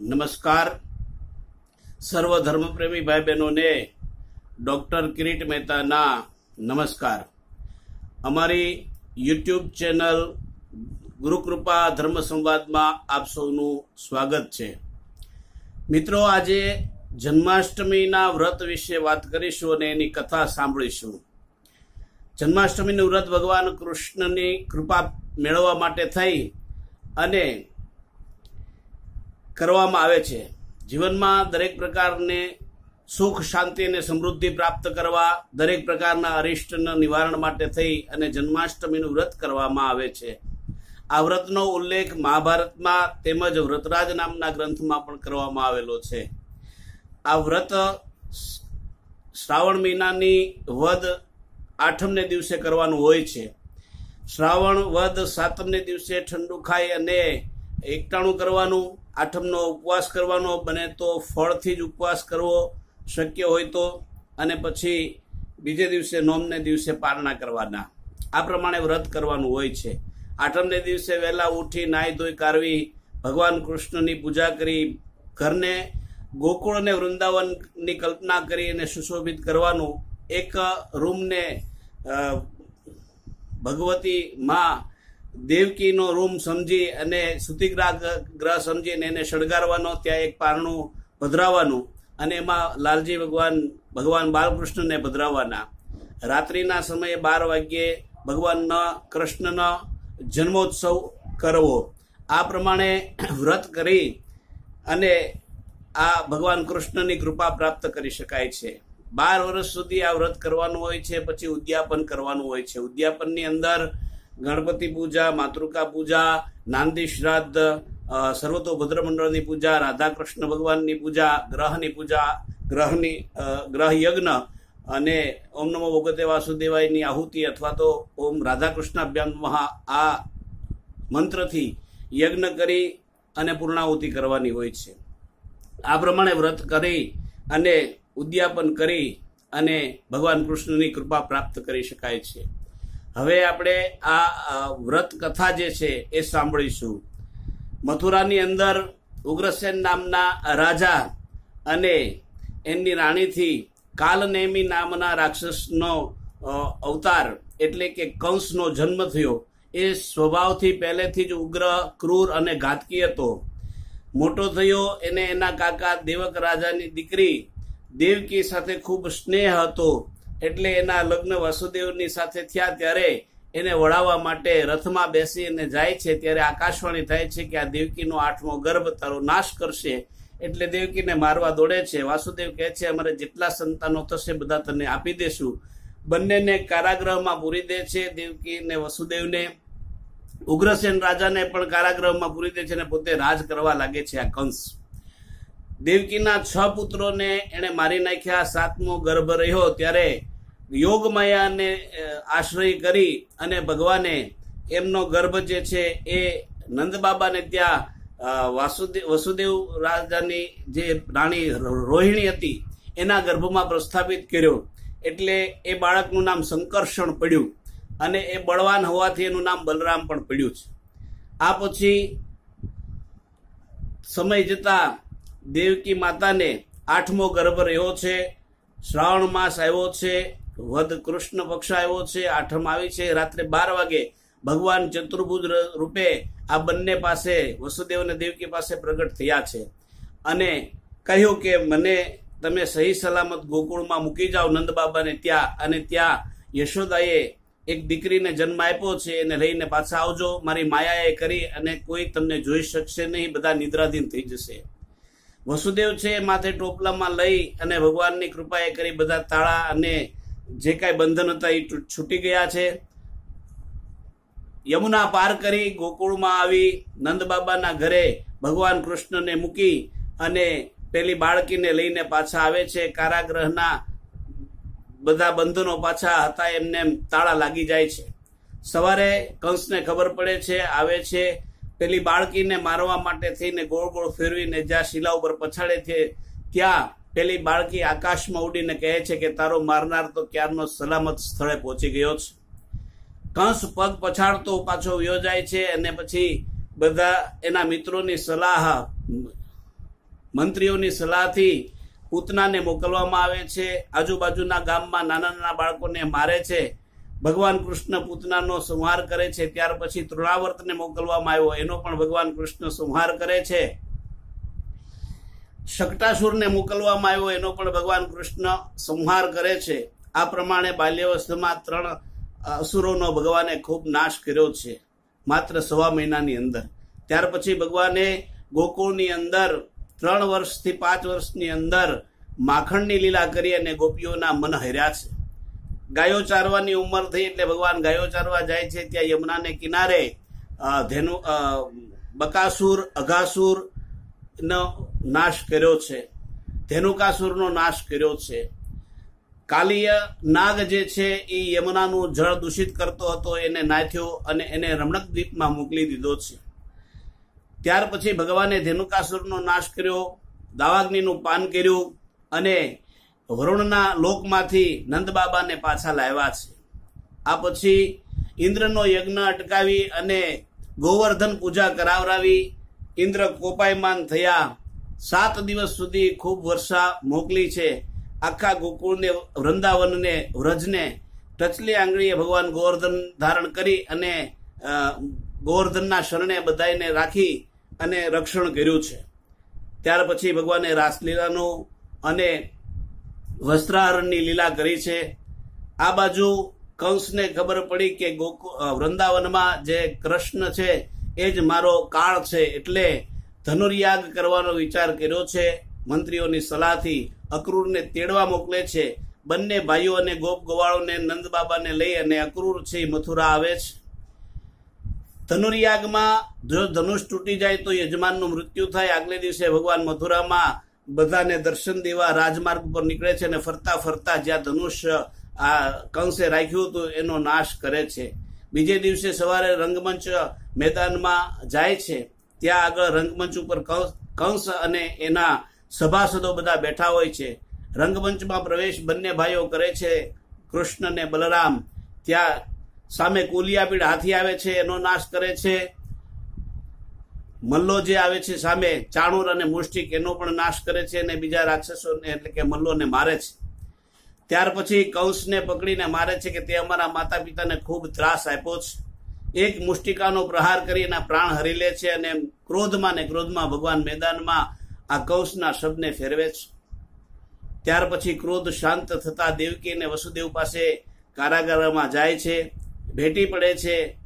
નમસ્કાર. સર્વ ધર્મપ્રેમી ભાઈ બહેનોને ડૉક્ટર કિરીટ મહેતાના નમસ્કાર. અમારી યુટ્યુબ ચેનલ ગુરુકૃપા ધર્મ સંવાદમાં આપ સૌનું સ્વાગત છે. મિત્રો, આજે જન્માષ્ટમીના વ્રત વિશે વાત કરીશું અને એની કથા સાંભળીશું. જન્માષ્ટમીનું વ્રત ભગવાન કૃષ્ણની કૃપા મેળવવા માટે થઈ અને કરવામાં આવે છે. જીવનમાં દરેક પ્રકારને સુખ, શાંતિ અને સમૃદ્ધિ પ્રાપ્ત કરવા, દરેક પ્રકારના અરિષ્ટના નિવારણ માટે થઈ અને જન્માષ્ટમીનું વ્રત કરવામાં આવે છે. આ વ્રતનો ઉલ્લેખ મહાભારતમાં તેમજ વ્રતરાજ નામના ગ્રંથમાં પણ કરવામાં આવેલો છે. આ વ્રત શ્રાવણ મહિનાની વદ આઠમને દિવસે કરવાનું હોય છે. શ્રાવણ વદ સાતમને દિવસે ઠંડુ ખાઈ અને એકટાણું કરવાનું આઠમનો ઉપવાસ કરવાનો બને તો ફળથી જ ઉપવાસ કરવો શક્ય હોય તો. અને પછી બીજે દિવસે નોમને દિવસે પારણા કરવાના. આ પ્રમાણે વ્રત કરવાનું હોય છે. આઠમને દિવસે વહેલા ઉઠી નાહી ધોઈ કાઢવી ભગવાન કૃષ્ણની પૂજા કરી, ઘરને ગોકુળ અને વૃંદાવનની કલ્પના કરી અને સુશોભિત કરવાનું. એક રૂમને ભગવતી માં દેવકીનો રૂમ સમજી અને સુતિગ્રહ ગ્રહ સમજીને એને શણગારવાનો, ત્યાં એક પારણું પધરાવવાનું અને એમાં લાલજી ભગવાન ભગવાન બાલકૃષ્ણને પધરાવવાના. રાત્રિના સમયે બાર વાગ્યે ભગવાનના કૃષ્ણનો જન્મોત્સવ કરવો. આ પ્રમાણે વ્રત કરી અને આ ભગવાન કૃષ્ણની કૃપા પ્રાપ્ત કરી શકાય છે. બાર વર્ષ સુધી આ વ્રત કરવાનું હોય છે, પછી ઉદ્યાપન કરવાનું હોય છે. ઉદ્યાપનની અંદર ગણપતિ પૂજા, માતૃકા પૂજા નાંદી શ્રાદ્ધ સર્વતોભદ્ર મંડળની પૂજા રાધા કૃષ્ણ ભગવાનની પૂજા, ગ્રહની પૂજા, ગ્રહની ગ્રહ યજ્ઞ અને ઓમ નમો ભગવતે વાસુદેવાયની આહુતિ અથવા તો ઓમ રાધાકૃષ્ણ અભ્યામમાં આ મંત્રથી યજ્ઞ કરી અને પૂર્ણાહુતિ કરવાની હોય છે. આ પ્રમાણે વ્રત કરી અને ઉદ્યાપન કરી અને ભગવાન કૃષ્ણની કૃપા પ્રાપ્ત કરી શકાય છે. હવે આપણે આ વ્રત કથા જે છે એ સાંભળીશું. મથુરાની અંદર ઉગ્રસેન નામના રાજા અને એમની રાણીથી કાલનેમી નામના રાક્ષસનો અવતાર એટલે કે કંસનો જન્મ થયો. એ સ્વભાવથી પહેલેથી જ ઉગ્ર, ક્રૂર અને ઘાતકી હતો. મોટો થયો એને એના કાકા દેવક રાજાની દીકરી દેવકી સાથે ખૂબ સ્નેહ હતો. એટલે એના લગ્ન વાસુદેવની સાથે થયા ત્યારે એને વળાવવા માટે રથમાં બેસીને જાય છે. ત્યારે આકાશવાણી થાય છે કે આ દેવકીનો આઠમો ગર્ભ તારો નાશ કરશે. એટલે દેવકીને મારવા દોડે છે. વાસુદેવ કહે છે, અમારે જેટલા સંતાનો થશે બધા તને આપી દેશું. બંનેને કારાગૃહમાં પૂરી દે છે. દેવકી ને વસુદેવને ઉગ્રસેન રાજાને પણ કારાગૃહમાં પૂરી દે છે અને પોતે રાજ કરવા લાગે છે આ કંસ. દેવકીના છ પુત્રોને એણે મારી નાખ્યા, સાતમો ગર્ભ રહ્યો. ત્યારે યોગમાયાને આશ્રય કરી અને ભગવાને એમનો ગર્ભ જે છે એ નંદબાબાને ત્યાં વાસુદેવ વસુદેવ રાજાની જે રાણી રોહિણી હતી, એના ગર્ભમાં પ્રસ્થાપિત કર્યો. એટલે એ બાળકનું નામ સંકર્ષણ પડ્યું અને એ બળવાન હોવાથી એનું નામ બલરામ પણ પડ્યું છે. આ પછી સમય જતા દેવકી માતાને આઠમો ગર્ભ રહ્યો છે, શ્રાવણ માસ આવ્યો છે વધ કૃષ્ણ પક્ષ આવ્યો છે, આઠમ આવી છે. રાત્રે બાર વાગે ભગવાન ચતુર્ભુજ રૂપે આ બંને પાસે, વસુદેવ અને દેવકી પાસે પ્રગટ થયા છે. અને કહ્યું કે મને તમે સહી સલામત ગોકુળમાં મૂકી જાઓ નંદબાબાને ત્યાં, અને ત્યાં યશોદાએ એક દીકરીને જન્મ આપ્યો છે, એને લઈને પાછા આવજો. મારી માયાએ કરી અને કોઈ તમને જોઈ શકશે નહીં, બધા નિદ્રાધીન થઈ જશે. વસુદેવ છે, માથે ટોપલામાં લઈ અને ભગવાનની કૃપાએ કરી બધા તાળા અને જે કાંઈ બંધન હતા એ છૂટી ગયા છે. યમુના પાર કરી ગોકુળમાં આવી નંદબાબાના ઘરે ભગવાન કૃષ્ણને મૂકી અને પેલી બાળકીને લઈને પાછા આવે છે. કારાગ્રહના બધા બંધનો પાછા હતા, એમને તાળા લાગી જાય છે. સવારે કંસને ખબર પડે છે, આવે છે પેલી બાળકીને મારવા માટે થઈને ગોળ ગોળ ફેરવીને જ્યાં શિલા ઉપર પછાડે છે, ત્યાં પેલી બાળકી આકાશમાં ઉડીને કહે છે કે તારો મારનાર તો ક્યારનો સલામત સ્થળે પહોંચી ગયો છે. કંસ પગ પછાડતો પાછો યોજાય છે અને પછી બધા એના મિત્રોની સલાહ, મંત્રીઓની સલાહથી પૂતનાને મોકલવામાં આવે છે. આજુબાજુના ગામમાં નાના નાના બાળકોને મારે છે. ભગવાન કૃષ્ણ પૂતનાનો સંહાર કરે છે, ત્યાર પછી તૃણાવર્તને મોકલવામાં આવ્યો. એનો પણ ભગવાન કૃષ્ણ સંહાર કરે છે. શકટાસુરને મોકલવામાં આવ્યો, એનો પણ ભગવાન કૃષ્ણ સંહાર કરે છે. આ પ્રમાણે બાલ્યાવસ્થામાં ત્રણ અસુરોનો ભગવાને ખૂબ નાશ કર્યો છે, માત્ર સવા મહિનાની અંદર. ત્યાર પછી ભગવાને ગોકુળની અંદર, ત્રણ વર્ષથી પાંચ વર્ષની અંદર માખણની લીલા કરી અને ગોપીઓના મન હર્યા છે. ગાયો ચારવાની ઉંમર થઈ એટલે ભગવાન ગાયો ચારવા જાય છે ત્યાં યમુનાને કિનારે ધેનુ બકાસુર, અઘાસુર નો નાશ કર્યો છે. ધેનુકાસુરનો નાશ કર્યો છે. કાલિય નાગ જે છે એ યમુનાનું જળ દૂષિત કરતો હતો, એને નાથ્યો અને એને રમણક દ્વીપમાં મોકલી દીધો છે. ત્યાર પછી ભગવાને ધેનુકાસુરનો નાશ કર્યો, દાવાગ્નિનું પાન કર્યું અને વરુણના લોકમાંથી નંદબાબાને પાછા લાવ્યા છે. આ પછી ઇન્દ્રનો યજ્ઞ અટકાવી અને ગોવર્ધન પૂજા કરાવરાવી ઇન્દ્ર કોપાયમાન થયા. સાત દિવસ સુધી ખૂબ વર્ષા મોકલી છે. આખા ગોકુળને, વૃંદાવનને, વ્રજને ટચલી આંગળીએ ભગવાન ગોવર્ધન ધારણ કરી અને ગોવર્ધનના શરણે બધાને રાખી અને રક્ષણ કર્યું છે. ત્યાર પછી ભગવાને રાસલીલાનું અને વસ્ત્રાહરણની લીલા કરી છે. આ બાજુ કંસને ખબર પડી કે ગોકુ વૃંદાવનમાં જે કૃષ્ણ છે, એ જ મારો કાળ છે એટલે ધનુર્યાગ કરવાનો વિચાર કર્યો છે. મંત્રીઓની સલાહથી અક્રૂરને તેડવા મોકલે છે. બંને ભાઈઓ અને ગોપ ગોવાળોને નંદબાબાને લઈ અને અક્રૂર છે મથુરા આવે છે. ધનુર્યાગમાં જો ધનુષ તૂટી જાય તો યજમાનનું મૃત્યુ થાય. આગલે દિવસે ભગવાન મથુરામાં બધાને દર્શન દેવા રાજમાર્ગ પર નીકળે છે અને ફરતા ફરતા જ્યાં ધનુષ આ કંસે રાખ્યું હતું, એનો નાશ કરે છે. બીજે દિવસે સવારે રંગમંચ મેદાનમાં જાય છે. ત્યાં આગળ રંગમંચ ઉપર કંસ અને એના સભાસદો બધા બેઠા હોય છે. રંગમંચમાં પ્રવેશ બંને ભાઈઓ કરે છે. કૃષ્ણ ને બલરામ. ત્યાં સામે કુલિયાપીડ હાથી આવે છે, એનો નાશ કરે છે. મલ્લો જે આવે છે સામે ચાણુર અને મુષ્ટિક, એનો પણ નાશ કરે છે અને બીજા રાક્ષસોને, એટલે કે મલ્લોને મારે છે. ત્યાર પછી કંસને પકડીને મારે છે કે તે અમારા માતા પિતાને ખૂબ ત્રાસ આપ્યો છે. એક મુષ્ટિકાનો પ્રહાર કરી એના પ્રાણ હરી લે છે અને ક્રોધમાં ને ક્રોધમાં ભગવાન મેદાનમાં આ કંસના શબ્દને ફેરવે છે. ત્યાર પછી ક્રોધ શાંત થતા દેવકી અને વસુદેવ પાસે કારાગારમાં જાય છે. ભેટી પડે છે.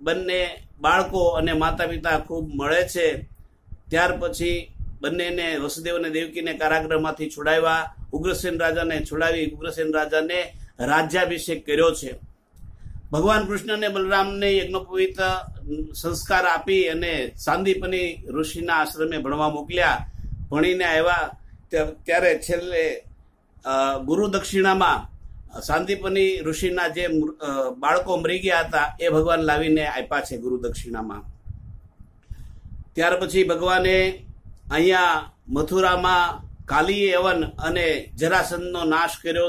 બંને બાળકો અને માતા પિતા ખૂબ મળે છે. ત્યાર પછી બંનેને વસુદેવ અને દેવકીને કારાગૃહમાંથી છોડાવ્યા. ઉગ્રસેન રાજાને છોડાવી ઉગ્રસેન રાજાને રાજ્યાભિષેક કર્યો છે. ભગવાન કૃષ્ણને બલરામને યજ્ઞોપવિત સંસ્કાર આપી અને સાંદીપની ઋષિના આશ્રમે ભણવા મોકલ્યા. ભણીને આવ્યા. ત્યા- ત્યારે છેલ્લે ગુરુ દક્ષિણામાં સાંદીપની ઋષિના જે બાળકો મરી ગયા હતા, એ ભગવાન લાવીને આપ્યા છે ગુરુ દક્ષિણામાં. ત્યાર પછી ભગવાને અહીંયા મથુરામાં કાલી યવન અને જરાસંધનો નાશ કર્યો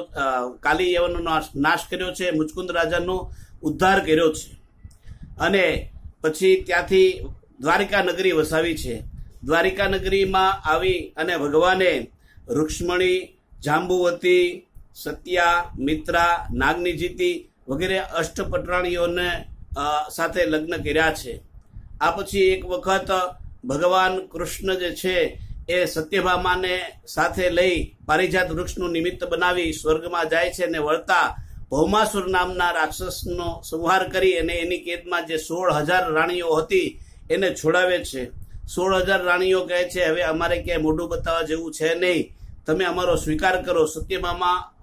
કાલી યવનનો નાશ કર્યો છે મુચકુંદ રાજાનો ઉદ્ધાર કર્યો છે. અને પછી ત્યાંથી દ્વારિકા નગરી વસાવી છે. દ્વારિકા નગરીમાં આવી અને ભગવાને રૂક્ષ્મણી, જાંબુવતી સત્યા, મિત્રા નાગનીજીતી વગેરે અષ્ટપટરાણીઓને સાથે લગ્ન કર્યા છે. આ પછી એક વખત ભગવાન કૃષ્ણ જે છે એ સત્યભામાને સાથે લઈ પારિજાત વૃક્ષનું નિમિત્ત બનાવી સ્વર્ગમાં જાય છે અને વળતા ભૌમાસુર નામના રાક્ષસનો સંહાર કરી અને એની કેદમાં જે સોળ હજાર રાણીઓ હતી એને છોડાવે છે. સોળ હજાર રાણીઓ કહે છે, હવે અમારે ક્યાંય મોઢું બતાવવા જેવું છે નહીં. તમે અમારો સ્વીકાર કરો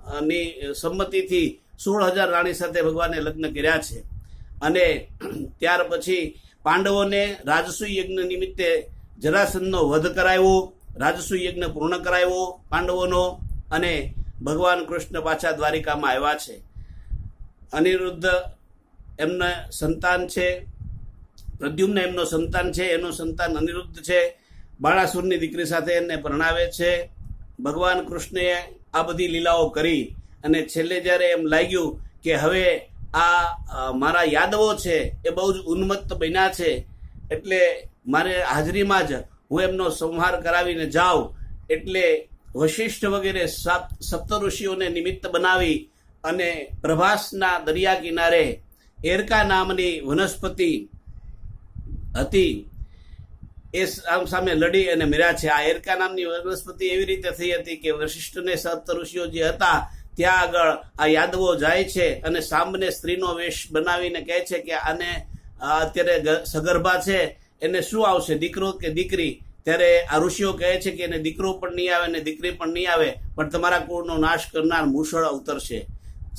સત્યભામાની સંમતિથી સોળ હજાર રાણી સાથે ભગવાને લગ્ન કર્યા છે. અને ત્યાર પછી પાંડવોને રાજસુ યજ્ઞ નિમિત્તે જરાસંધનો વધ કરાવ્યો રાજસુ યજ્ઞ પૂર્ણ કરાવ્યો પાંડવોનો અને ભગવાન કૃષ્ણ પાછા દ્વારિકામાં આવ્યા છે. અનિરુદ્ધ એમના સંતાન છે, પ્રદ્યુમ્ન એમનો સંતાન છે, એનું સંતાન અનિરુદ્ધ છે. બાળાસુરની દીકરી સાથે એને પરણાવે છે. ભગવાન કૃષ્ણએ આ બધી લીલાઓ કરી અને છેલ્લે જ્યારે એમ લાગ્યું કે હવે આ મારા યાદવો છે, એ બહુ જ ઉન્મત્ત બન્યા છે, એટલે મારે હાજરીમાં જ હું એમનો સંહાર કરાવીને જાઉં, એટલે વશિષ્ઠ વગેરે સાપ- સપ્ત ઋષિઓને નિમિત્ત બનાવી અને પ્રભાસના દરિયા કિનારે એરકા નામની વનસ્પતિ હતી. એ આમ સામે લડી અને મર્યા છે. આ એરકા નામની વનસ્પતિ એવી રીતે થઈ હતી કે વશિષ્ઠને સપ્ત ઋષિઓ જે હતા, ત્યાં આગળ આ યાદવો જાય છે અને સામને સ્ત્રીનો વેશ બનાવીને કહે છે કે આને અત્યારે સગર્ભા છે, એને શું આવશે? દીકરો કે દીકરી? ત્યારે આ ઋષિઓ કહે છે કે એને દીકરો પણ નહીં આવે ને દીકરી પણ નહીં આવે, પણ તમારા કુળનો નાશ કરનાર મુસળ અવતરશે.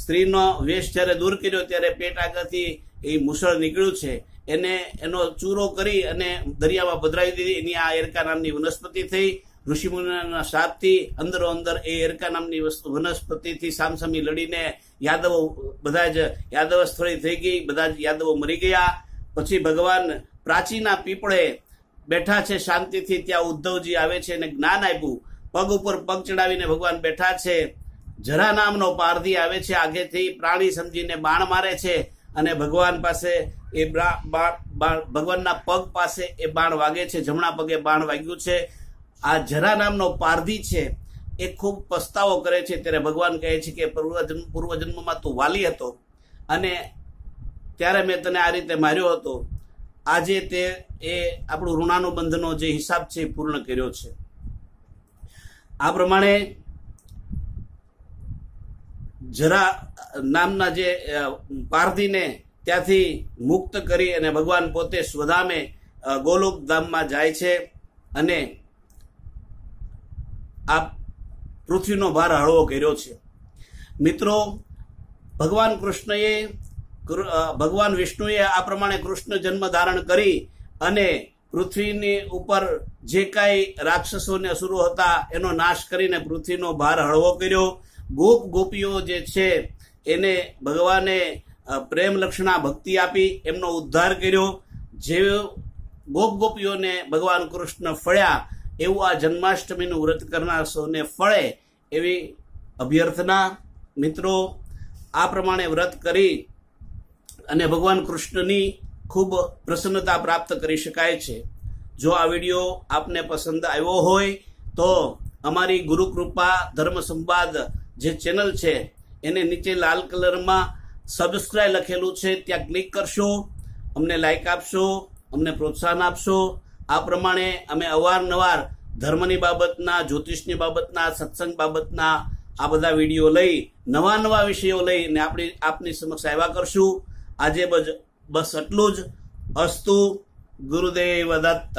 સ્ત્રીનો વેશ જ્યારે દૂર કર્યો ત્યારે પેટ આગળથી એ મુસળ નીકળ્યું છે. એને એનો ચૂરો કરી અને દરિયામાં પધરાવી દીધી. એની આ એરકા નામની વનસ્પતિ થઈ. ઋષિમુનિના શાપથી અંદરો અંદર એ એરકા નામની વસ્તુ વનસ્પતિથી સામસામી લડીને યાદવો બધા જ યાદવ સ્થળી થઈ ગઈ. બધા જ યાદવો મરી ગયા. પછી ભગવાન પ્રાચીના પીપળે બેઠા છે શાંતિથી. ત્યાં ઉદ્ધવજી આવે છે અને જ્ઞાન આપ્યું. પગ ઉપર પગ ચડાવીને ભગવાન બેઠા છે. જરા નામનો પારધી આવે છે. આગેથી પ્રાણી સમજીને બાણ મારે છે. અને ભગવાન પાસે એ ભગવાનના પગ પાસે એ બાણ વાગે છે, જમણા પગે બાણ વાગ્યું છે. આ જરા નામનો પારધી છે, એ ખૂબ પસ્તાવો કરે છે. ત્યારે ભગવાન કહે છે કે પૂર્વજન્મ પૂર્વજન્મમાં તું વાલી હતો અને ત્યારે મેં તને આ રીતે માર્યો હતો. આજે તે એ આપણું ઋણાનુબંધનો જે હિસાબ છે એ પૂર્ણ કર્યો છે. આ પ્રમાણે જરા નામના જે પારધીને ત્યાંથી મુક્ત કરી અને ભગવાન પોતે સ્વધામે ગોલોક ધામમાં જાય છે અને આ પૃથ્વીનો ભાર હળવો કર્યો છે. મિત્રો, ભગવાન કૃષ્ણએ ભગવાન વિષ્ણુએ આ પ્રમાણે કૃષ્ણ જન્મ ધારણ કરી અને પૃથ્વીની ઉપર જે કાંઈ રાક્ષસો ને અસુરો હતા એનો નાશ કરીને પૃથ્વીનો ભાર હળવો કર્યો. ગોપ ગોપીઓ જે છે એને ભગવાને પ્રેમ લક્ષણા ભક્તિ આપી, એમનો ઉદ્ધાર કર્યો. જે ગોપ ગોપીઓને ભગવાન કૃષ્ણ ફળ્યા, એવું આ જન્માષ્ટમીનું વ્રત કરનાર સૌને ફળે એવી અભ્યર્થના. મિત્રો, આ પ્રમાણે વ્રત કરી અને ભગવાન કૃષ્ણની ખૂબ પ્રસન્નતા પ્રાપ્ત કરી શકાય છે. જો આ વીડિયો આપને પસંદ આવ્યો હોય, તો અમારી ગુરુકૃપા ધર્મ સંવાદ જે ચેનલ છે એને નીચે લાલ કલરમાં સબસ્ક્રાઇબ લખેલું છે. ત્યાં ક્લિક કરશો, અમને લાઇક આપશો, અમને પ્રોત્સાહન આપશો. આ પ્રમાણે અમે અવારનવાર ધર્મની બાબતના, જ્યોતિષની બાબતના, સત્સંગ બાબતના આ બધા વીડિયો લઈ, નવા નવા વિષયો લઈને આપણી, આપની સમક્ષ આવ્યા કરશું. આજે બસ એટલું જ. અસ્તુ ગુરુદેવ દત્ત.